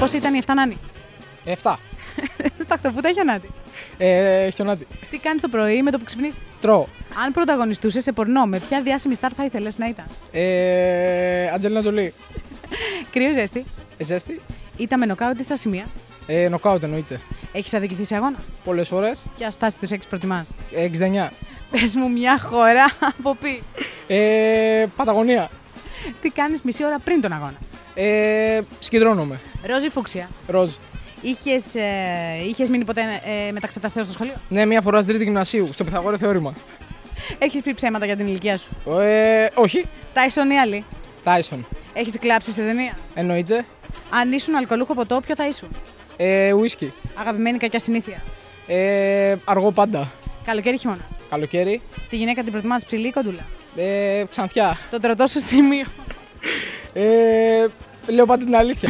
Πώς ήταν η Εφτανάνη. 7. Στα χτωπούτα έχει ανάτι. Ε, χιονάτι. Τι κάνεις το πρωί με το που ξυπνήσει. Τρώω. Αν πρωταγωνιστούσες σε πορνό, με ποια διάσημη στάρ θα ήθελες να ήταν; Ε, Αντζελίνα Τζολί. Κρύο ζέστη; Ε, ζέστη. Ήταν με νοκάουτ ή στα σημεία; Ε, νοκάουτ εννοείται. Έχεις αδικηθεί σε αγώνα; Πολλές φορές. Ποια στάση τους έχεις προτιμάς; Ε, 69. Πες μου μια χώρα από πει. Ε, Παταγωνία. Τι κάνεις μισή ώρα πριν τον αγώνα; Ε, συγκεντρώνομαι. Ρόζι φούξια; Ροζ. Είχες ε, είχες μείνει ποτέ ε, μεταξεταστέο στο σχολείο; Ναι, μία φορά στην τρίτη γυμνασίου, στο Πυθαγόρε θεώρημα. Έχεις πει ψέματα για την ηλικία σου; Ε, όχι. Τάισον ή άλλη; Τάισον. Έχεις κλάψει σε ταινία; Εννοείται. Αν ήσουν αλκοολούχο ποτό, ποιο θα ήσουν; Ε, ουίσκι. Αγαπημένη κακιά συνήθεια; Ε, αργό πάντα. Καλοκαίρι χειμώνα; Καλοκαίρι. Τη γυναίκα την προτιμάς ψηλή ή κοντούλα; Ε, ξανθιά. Το τρωτό σου σημείο. Ε, Λέω πάντα την αλήθεια.